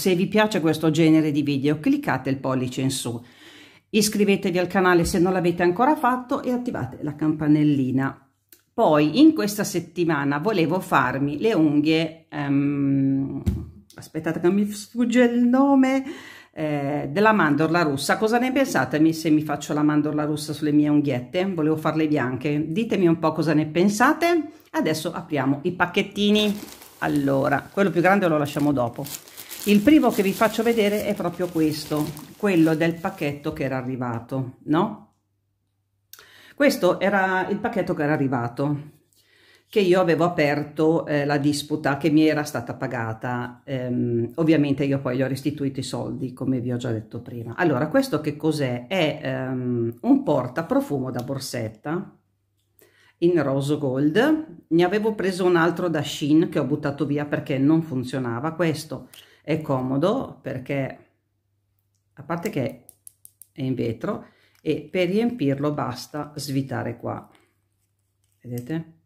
Se vi piace questo genere di video cliccate il pollice in su, iscrivetevi al canale se non l'avete ancora fatto e attivate la campanellina. Poi in questa settimana volevo farmi le unghie, um, aspettate che mi sfugge il nome, eh, della mandorla russa. Cosa ne pensate se mi faccio la mandorla russa sulle mie unghiette? Volevo farle bianche. Ditemi un po' cosa ne pensate. Adesso apriamo i pacchettini. Allora, quello più grande lo lasciamo dopo. Il primo che vi faccio vedere è proprio questo, quello del pacchetto che era arrivato, no? Questo era il pacchetto che era arrivato che io avevo aperto eh, la disputa che mi era stata pagata. Ehm, ovviamente io poi gli ho restituito i soldi, come vi ho già detto prima. Allora, questo che cos'è? È um, un porta profumo da borsetta in rose gold. Ne avevo preso un altro da Shein che ho buttato via perché non funzionava. Questo è comodo perché, a parte che è in vetro, e per riempirlo basta svitare qua. Vedete?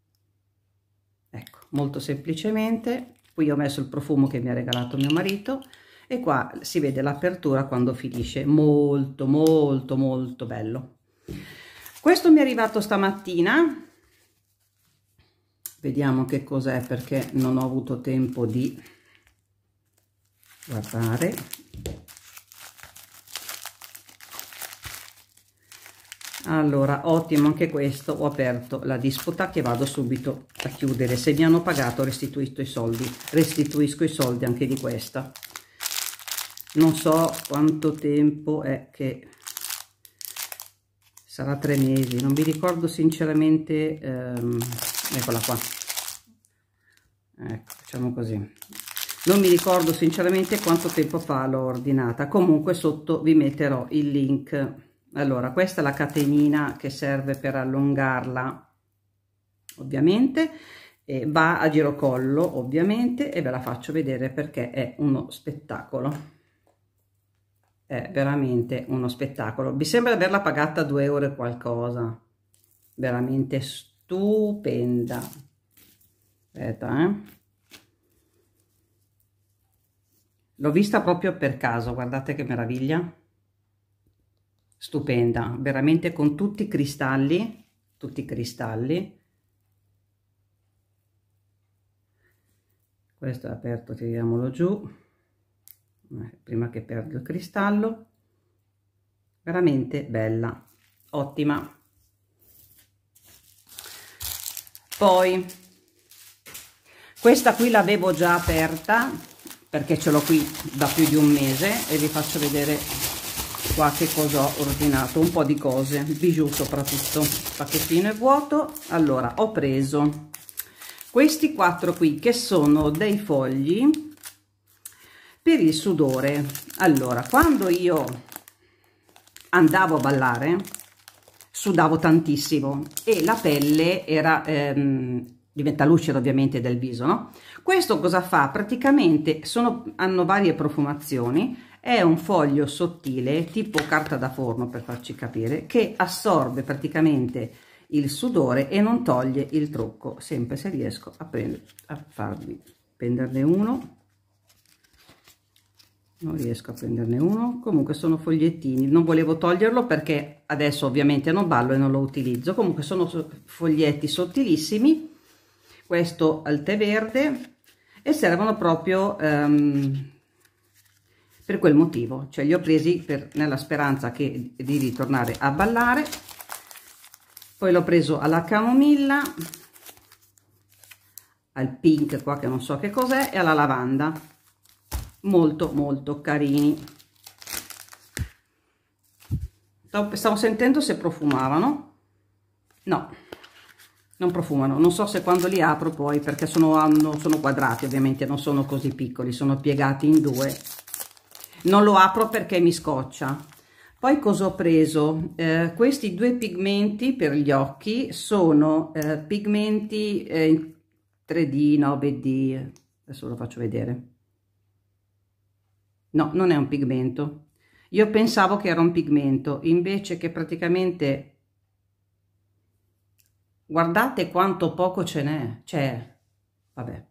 ecco molto semplicemente qui ho messo il profumo che mi ha regalato mio marito e qua si vede l'apertura quando finisce molto molto molto bello questo mi è arrivato stamattina vediamo che cos'è perché non ho avuto tempo di guardare. Allora ottimo anche questo ho aperto la disputa che vado subito a chiudere. Se mi hanno pagato restituisco i soldi restituisco i soldi anche di questa. Non so quanto tempo è che sarà tre mesi non vi ricordo sinceramente ehm, eccola qua. Ecco facciamo così non mi ricordo sinceramente quanto tempo fa l'ho ordinata. Comunque sotto vi metterò il link. Allora questa è la catenina che serve per allungarla ovviamente e va a girocollo ovviamente e ve la faccio vedere perché è uno spettacolo. È veramente uno spettacolo. Mi sembra averla pagata 2 euro e qualcosa. Veramente stupenda. Aspetta eh l'ho vista proprio per caso guardate che meraviglia stupenda, veramente con tutti i cristalli, tutti i cristalli. Questo è aperto, tiriamolo giù, eh, prima che perdo il cristallo. Veramente bella, ottima. Poi, questa qui l'avevo già aperta, perché ce l'ho qui da più di un mese e vi faccio vedere qua che cosa ho ordinato un po di cose bijou soprattutto. Pacchettino è vuoto allora ho preso questi quattro qui che sono dei fogli per il sudore. Allora quando io andavo a ballare sudavo tantissimo e la pelle era ehm, diventa lucida ovviamente del viso no? Questo cosa fa? Praticamente sono hanno varie profumazioni è un foglio sottile tipo carta da forno per farci capire che assorbe praticamente il sudore e non toglie il trucco. Sempre se riesco a, prendere, a farvi prenderne uno. Non riesco a prenderne uno. Comunque sono fogliettini. Non volevo toglierlo perché adesso ovviamente non ballo e non lo utilizzo. Comunque sono foglietti sottilissimi questo al tè verde e servono proprio um, per quel motivo, cioè li ho presi per, nella speranza che, di ritornare a ballare, poi l'ho preso alla camomilla, al pink qua che non so che cos'è e alla lavanda, molto molto carini. Stavo, stavo sentendo se profumavano, no, non profumano, non so se quando li apro poi perché sono, hanno, sono quadrati ovviamente, non sono così piccoli, sono piegati in due non lo apro perché mi scoccia poi cosa ho preso? Eh, questi due pigmenti per gli occhi sono eh, pigmenti eh, 3D, 9D, adesso lo faccio vedere. No, non è un pigmento. Io pensavo che era un pigmento, invece che praticamente... Guardate quanto poco ce n'è, cioè, vabbè.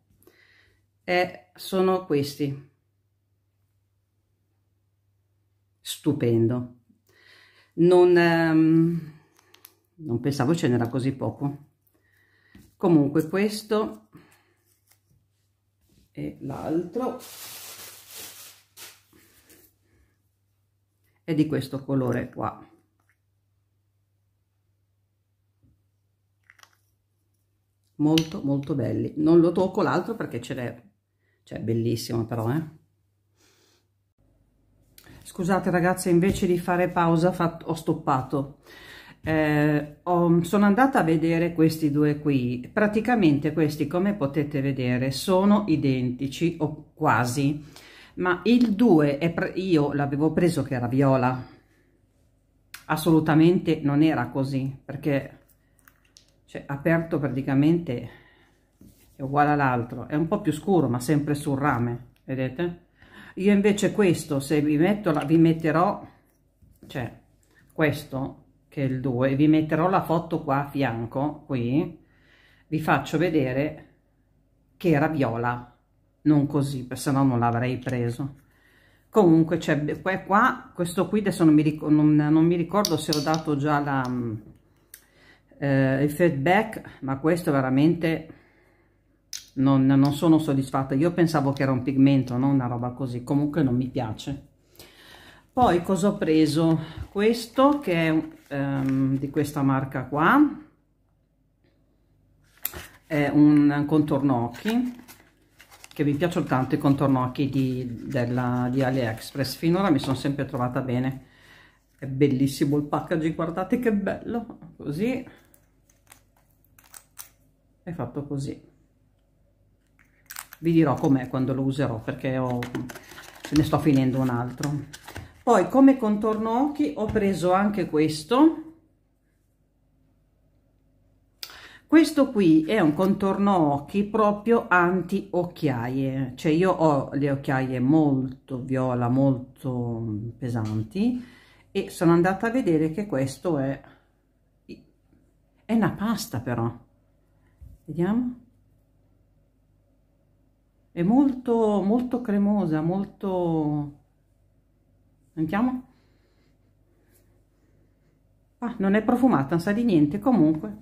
Eh, sono questi. Stupendo. Non, ehm, non pensavo ce n'era così poco. Comunque questo e l'altro è di questo colore qua molto molto belli. Non lo tocco l'altro perché ce l'è cioè bellissimo però eh. Scusate ragazze invece di fare pausa fatto, ho stoppato. Eh, ho, sono andata a vedere questi due qui. Praticamente questi come potete vedere sono identici o quasi. Ma il 2 è io l'avevo preso che era viola. Assolutamente non era così perché cioè aperto praticamente è uguale all'altro. È un po' più scuro ma sempre sul rame vedete? Io invece questo se vi metto la, vi metterò cioè questo che è il 2 vi metterò la foto qua a fianco qui vi faccio vedere che era viola. Non così se no non l'avrei preso. Comunque c'è qua, qua questo qui adesso non mi, non, non mi ricordo se ho dato già la eh, il feedback ma questo veramente non, non sono soddisfatta. Io pensavo che era un pigmento non una roba così. Comunque non mi piace. Poi cosa ho preso? Questo che è um, di questa marca qua. È un contorno occhi che mi piacciono tanto i contorno occhi di, della, di AliExpress. Finora mi sono sempre trovata bene. È bellissimo il packaging guardate che bello. Così è fatto così. Vi dirò com'è quando lo userò perché ho, ne sto finendo un altro. Poi come contorno occhi ho preso anche questo. Questo qui è un contorno occhi proprio anti occhiaie cioè io ho le occhiaie molto viola molto pesanti e sono andata a vedere che questo è è una pasta però vediamo. È molto molto cremosa molto sentiamo ah, non è profumata non sa di niente comunque.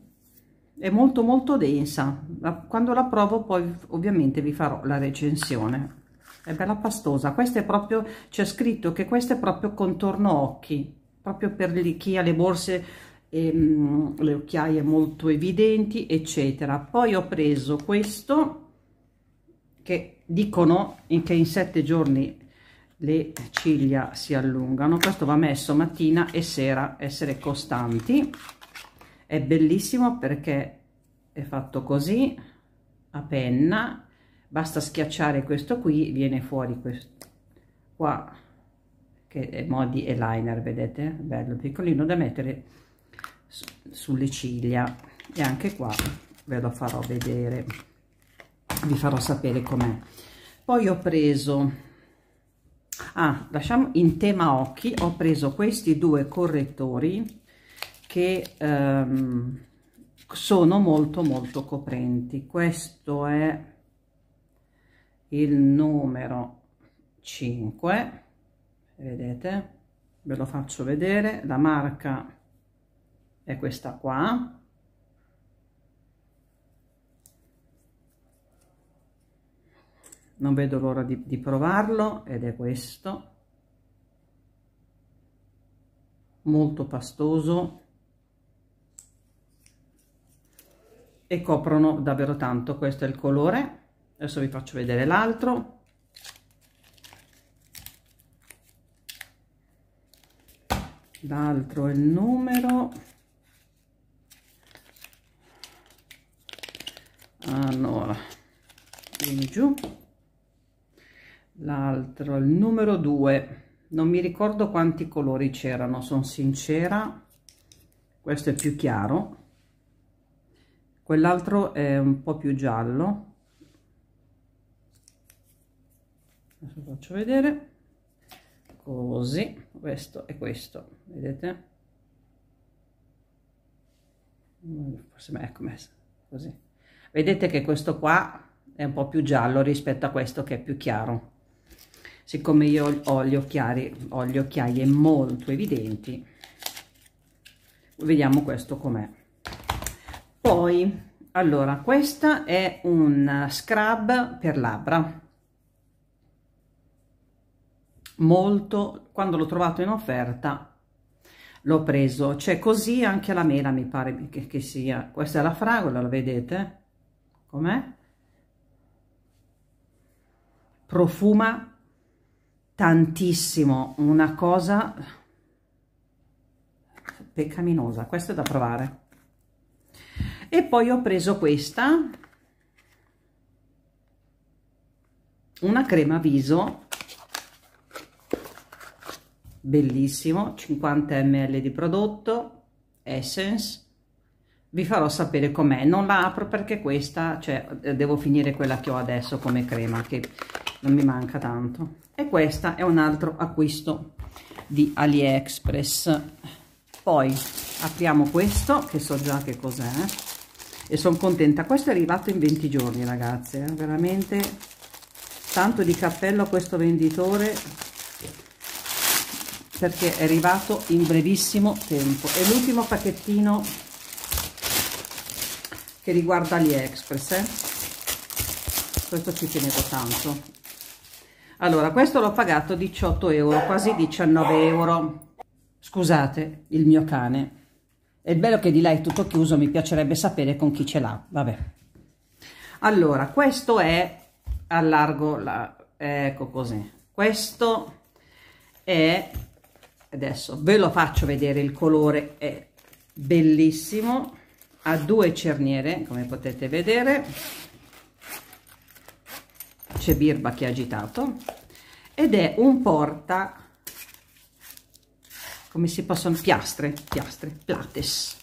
È molto molto densa. Quando la provo poi ovviamente vi farò la recensione. È bella pastosa. Questa è proprio c'è scritto che questo è proprio contorno occhi proprio per chi ha le borse ehm, le occhiaie molto evidenti eccetera. Poi ho preso questo che dicono che in sette giorni le ciglia si allungano. Questo va messo mattina e sera essere costanti. È bellissimo perché è fatto così a penna. Basta schiacciare questo qui viene fuori questo qua che è modi eyeliner vedete? Bello piccolino da mettere sulle ciglia. E anche qua ve lo farò vedere. Vi farò sapere com'è. Poi ho preso ah lasciamo in tema occhi ho preso questi due correttori che um, sono molto molto coprenti. Questo è il numero 5 vedete? Ve lo faccio vedere. La marca è questa qua. Non vedo l'ora di, di provarlo ed è questo. Molto pastoso. E coprono davvero tanto. Questo è il colore. Adesso vi faccio vedere l'altro. L'altro è il numero allora vieni giù. L'altro il numero 2 non mi ricordo quanti colori c'erano sono sincera. Questo è più chiaro. Quell'altro è un po più giallo. Adesso faccio vedere. Così questo e questo vedete? Forse ecco così vedete che questo qua è un po più giallo rispetto a questo che è più chiaro. Siccome io ho gli occhiali ho gli occhiaie molto evidenti vediamo questo com'è. Poi allora questa è un scrub per labbra. Molto quando l'ho trovato in offerta l'ho preso. C'è così anche la mela mi pare che, che sia. Questa è la fragola lo vedete com'è? Profuma tantissimo una cosa peccaminosa questo è da provare. E poi ho preso questa una crema viso bellissimo 50 ml di prodotto essence vi farò sapere com'è. Non la apro perché questa cioè devo finire quella che ho adesso come crema che non mi manca tanto. E questa è un altro acquisto di aliexpress. Poi apriamo questo che so già che cos'è e sono contenta. Questo è arrivato in 20 giorni ragazze eh? veramente tanto di cappello a questo venditore perché è arrivato in brevissimo tempo. È l'ultimo pacchettino che riguarda AliExpress eh? questo ci tenevo tanto. Allora questo l'ho pagato 18 euro quasi 19 euro. Scusate il mio cane. È bello che di là è tutto chiuso mi piacerebbe sapere con chi ce l'ha. Vabbè. Allora questo è a largo la, ecco così. Questo è adesso ve lo faccio vedere il colore è bellissimo ha due cerniere come potete vedere. C'è birba che ha agitato. Ed è un porta come si possono piastre piastre plates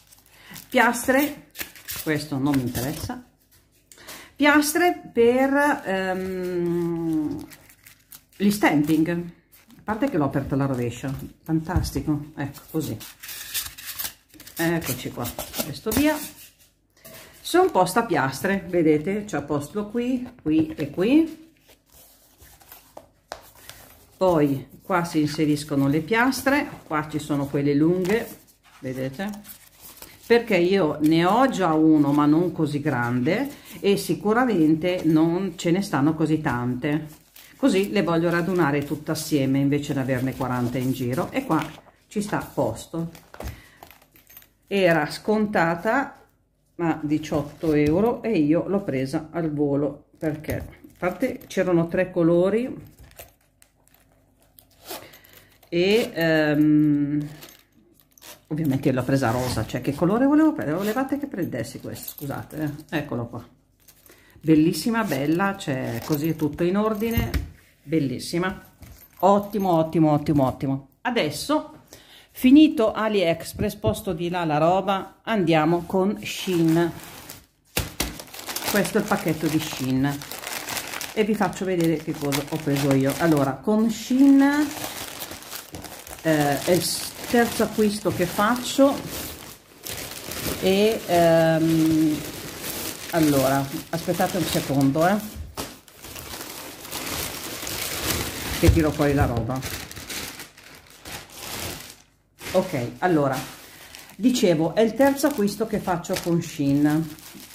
piastre questo non mi interessa. Piastre per um, gli stamping. Parte che l'ho aperta alla rovescia. Fantastico. Ecco così eccoci qua questo via. Sono posta a piastre vedete? C'è posto qui qui e qui. Poi qua si inseriscono le piastre qua ci sono quelle lunghe vedete? Perché io ne ho già uno ma non così grande e sicuramente non ce ne stanno così tante. Così le voglio radunare tutte assieme invece di averne 40 in giro e qua ci sta a posto era scontata a 18 euro e io l'ho presa al volo perché a parte c'erano tre colori e um, ovviamente l'ho presa rosa cioè che colore volevo prendere volevate che prendessi questo? Scusate eh? eccolo qua. Bellissima bella c'è così tutto in ordine bellissima. Ottimo ottimo ottimo ottimo. Adesso finito aliexpress posto di là la roba andiamo con shin questo è il pacchetto di shin e vi faccio vedere che cosa ho preso io. Allora con shin eh, è il terzo acquisto che faccio. E ehm, allora aspettate un secondo eh, che tiro fuori la roba ok allora dicevo è il terzo acquisto che faccio con Shin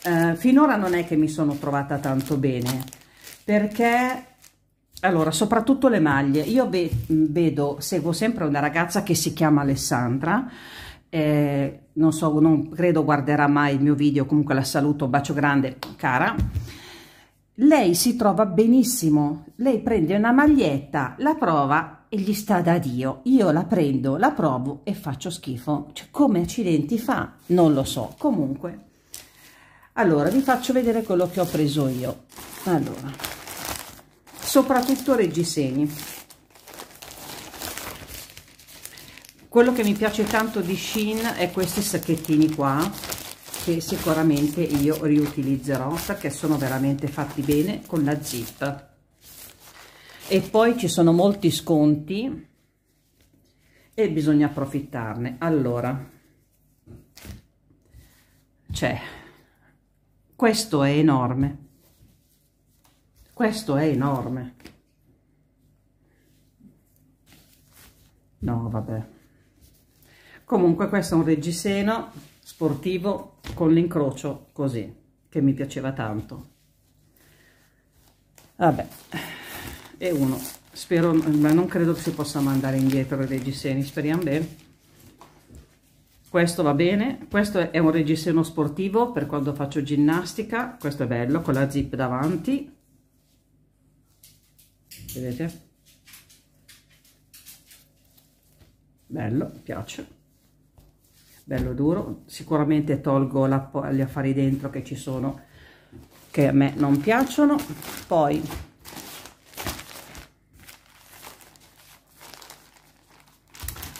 eh, finora non è che mi sono trovata tanto bene perché allora soprattutto le maglie. Io ve vedo seguo sempre una ragazza che si chiama Alessandra eh, non so, non credo guarderà mai il mio video, comunque la saluto, un bacio grande, cara. Lei si trova benissimo, lei prende una maglietta, la prova e gli sta da Dio. Io la prendo, la provo e faccio schifo. Cioè, come accidenti fa? Non lo so. Comunque, allora vi faccio vedere quello che ho preso io. Allora, soprattutto reggiseni. quello che mi piace tanto di Shein è questi sacchettini qua che sicuramente io riutilizzerò perché sono veramente fatti bene con la zip e poi ci sono molti sconti e bisogna approfittarne. Allora c'è. Questo è enorme. Questo è enorme. No vabbè. Comunque questo è un reggiseno sportivo con l'incrocio così che mi piaceva tanto. Vabbè e uno spero ma non credo che si possa mandare indietro i reggiseni speriamo bene. Questo va bene questo è un reggiseno sportivo per quando faccio ginnastica questo è bello con la zip davanti. Vedete? Bello piace. Bello duro sicuramente tolgo la, gli affari dentro che ci sono che a me non piacciono. Poi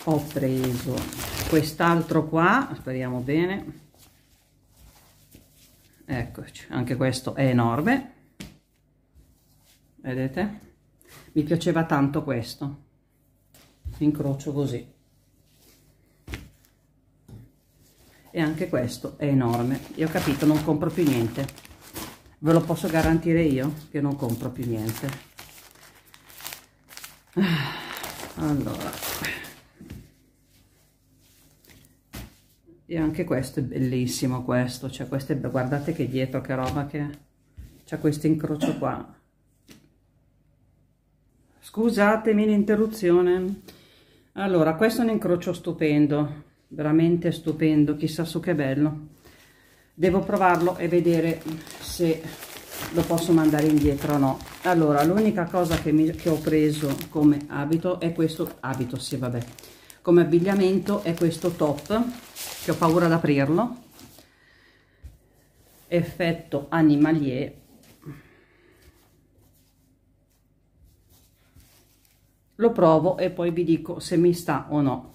ho preso quest'altro qua speriamo bene. Eccoci anche questo è enorme. Vedete? Mi piaceva tanto questo. Incrocio così. E anche questo è enorme. Io ho capito non compro più niente. Ve lo posso garantire io? Che non compro più niente. Allora e anche questo è bellissimo questo. Cioè questo è, guardate che dietro che roba che c'è questo incrocio qua. Scusatemi l'interruzione. Allora questo è un incrocio stupendo veramente stupendo. Chissà su che bello. Devo provarlo e vedere se lo posso mandare indietro o no. Allora l'unica cosa che, mi, che ho preso come abito è questo abito. Sì vabbè come abbigliamento è questo top che ho paura ad aprirlo effetto animalier. Lo provo e poi vi dico se mi sta o no.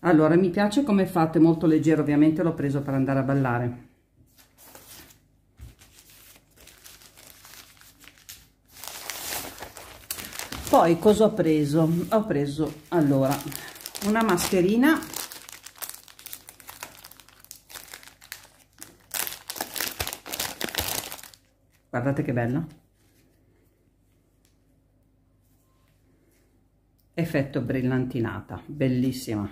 Allora mi piace come è molto leggero ovviamente l'ho preso per andare a ballare. Poi cosa ho preso? Ho preso allora una mascherina. Guardate che bella effetto brillantinata bellissima.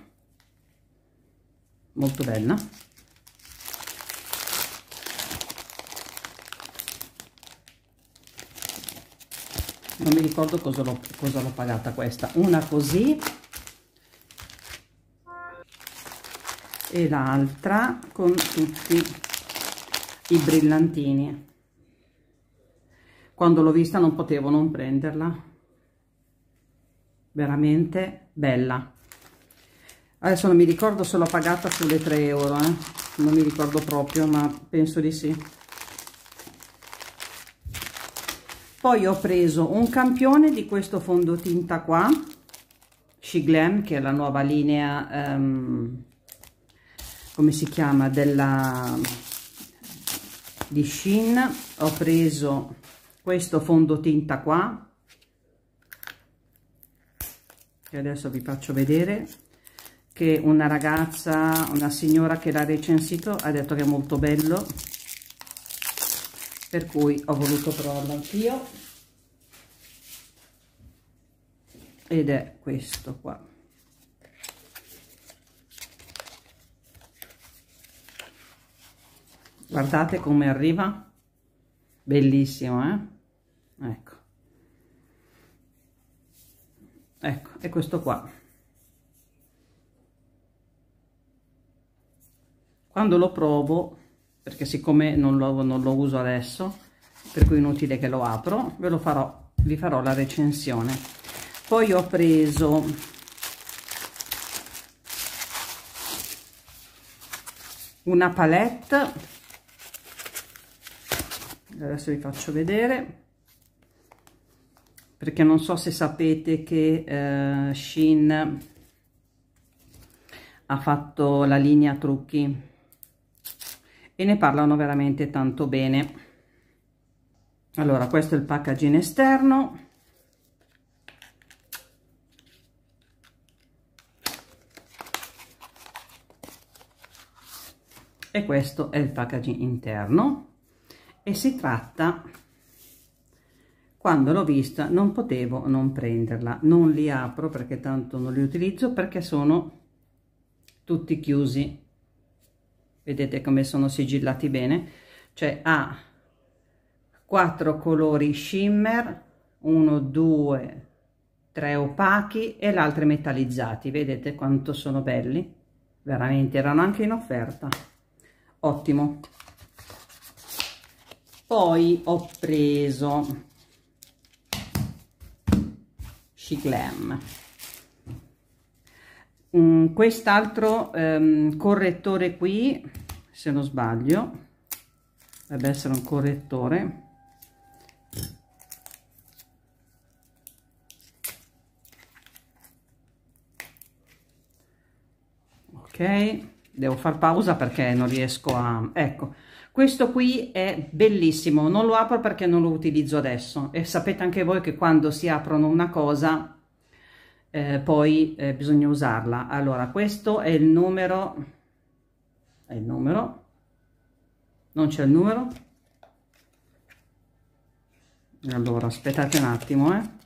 Molto bella. Non mi ricordo cosa l'ho pagata questa. Una così e l'altra con tutti i brillantini. Quando l'ho vista non potevo non prenderla. Veramente bella. Adesso non mi ricordo se l'ho pagata sulle 3 euro eh? non mi ricordo proprio ma penso di sì. Poi ho preso un campione di questo fondotinta qua Shiglam che è la nuova linea um, come si chiama della di Shin. Ho preso questo fondotinta qua che adesso vi faccio vedere che una ragazza una signora che l'ha recensito ha detto che è molto bello per cui ho voluto provarlo anch'io. Ed è questo qua guardate come arriva. Bellissimo eh? Ecco. Ecco è questo qua. Quando lo provo perché siccome non lo, non lo uso adesso per cui inutile che lo apro ve lo farò vi farò la recensione. Poi ho preso una palette adesso vi faccio vedere perché non so se sapete che eh, Shein ha fatto la linea trucchi e ne parlano veramente tanto bene. Allora questo è il packaging esterno. E questo è il packaging interno e si tratta quando l'ho vista non potevo non prenderla. Non li apro perché tanto non li utilizzo perché sono tutti chiusi. Vedete come sono sigillati bene? Cioè ha quattro colori shimmer 1 2 3 opachi e l'altro metallizzati. Vedete quanto sono belli? Veramente erano anche in offerta. Ottimo poi ho preso Glam. Mm, quest'altro um, correttore qui, se non sbaglio, dovrebbe essere un correttore. Ok, devo far pausa perché non riesco a... Ecco, questo qui è bellissimo, non lo apro perché non lo utilizzo adesso e sapete anche voi che quando si aprono una cosa eh, poi eh, bisogna usarla. Allora, questo è il numero, è il numero, non c'è il numero? Allora, aspettate un attimo, eh.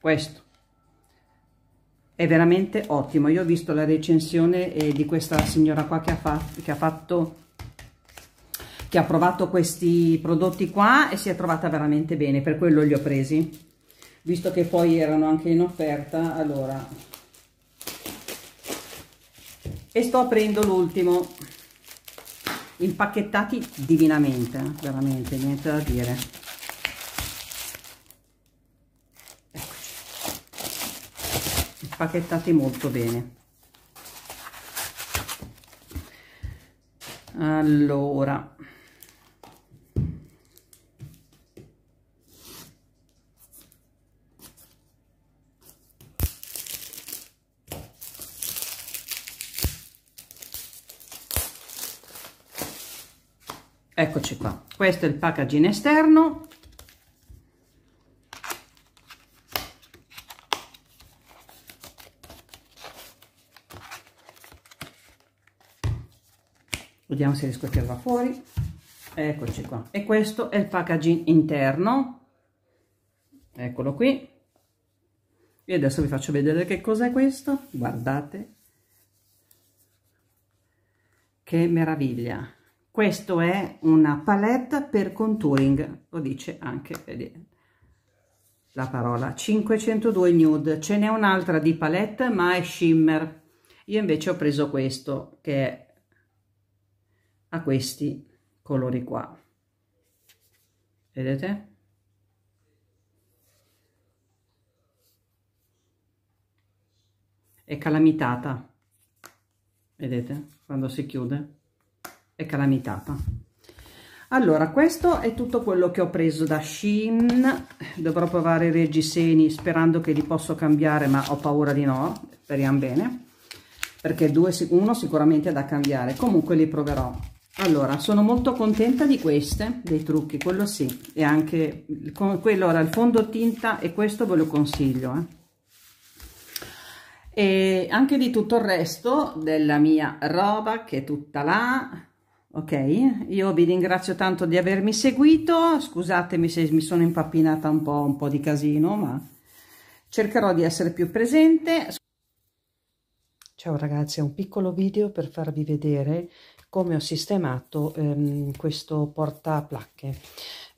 Questo è veramente ottimo. Io ho visto la recensione eh, di questa signora qua che ha, fatto, che ha fatto che ha provato questi prodotti qua e si è trovata veramente bene. Per quello li ho presi. Visto che poi erano anche in offerta allora. E sto aprendo l'ultimo. Impacchettati divinamente veramente niente da dire spacchettati molto bene. Allora. Eccoci qua. Questo è il packaging esterno vediamo se riesco a tirarla fuori. Eccoci qua. E questo è il packaging interno. Eccolo qui. E adesso vi faccio vedere che cos'è questo. Guardate. Che meraviglia. Questo è una palette per contouring lo dice anche la parola. 502 nude. Ce n'è un'altra di palette ma è shimmer. Io invece ho preso questo che è a questi colori qua. Vedete? È calamitata. Vedete? Quando si chiude è calamitata. Allora questo è tutto quello che ho preso da Shein. Dovrò provare i reggiseni sperando che li posso cambiare ma ho paura di no. Speriamo bene. Perché due, uno sicuramente è da cambiare. Comunque li proverò allora sono molto contenta di queste dei trucchi quello sì e anche con quello ora il fondotinta e questo ve lo consiglio eh. e anche di tutto il resto della mia roba che è tutta là ok io vi ringrazio tanto di avermi seguito scusatemi se mi sono impappinata un po' un po' di casino ma cercherò di essere più presente ciao ragazzi un piccolo video per farvi vedere come ho sistemato ehm, questo portaplacche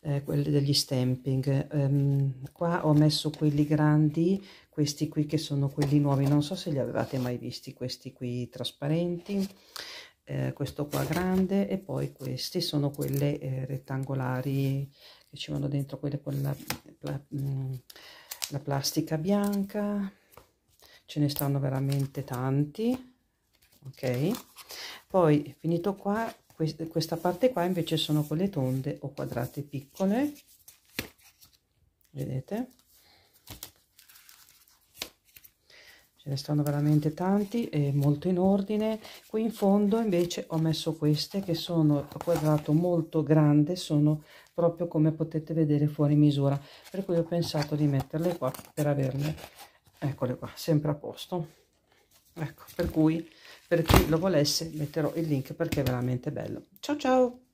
eh, quelli degli stamping. Ehm, qua ho messo quelli grandi questi qui che sono quelli nuovi. Non so se li avevate mai visti questi qui trasparenti. Eh, questo qua grande e poi questi sono quelle eh, rettangolari che ci vanno dentro quelle con la, la, mm, la plastica bianca. Ce ne stanno veramente tanti ok? Poi finito qua questa parte qua invece sono quelle tonde o quadrate piccole. Vedete? Ce ne stanno veramente tanti e molto in ordine. Qui in fondo invece ho messo queste che sono a quadrato molto grande sono proprio come potete vedere fuori misura. Per cui ho pensato di metterle qua per averle eccole qua sempre a posto. Ecco per cui per chi lo volesse metterò il link perché è veramente bello. Ciao ciao